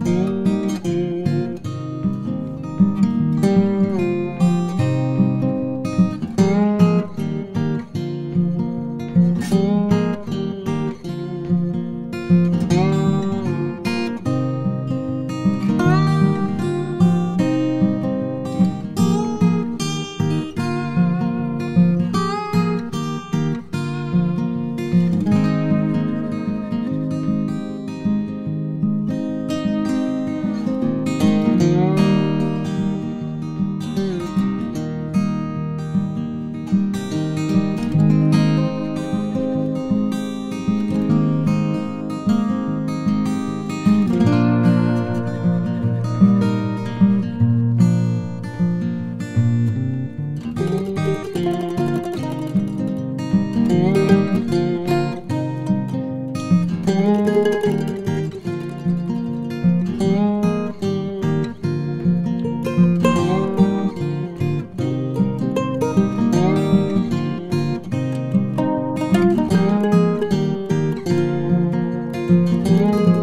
Mm-hmm. Música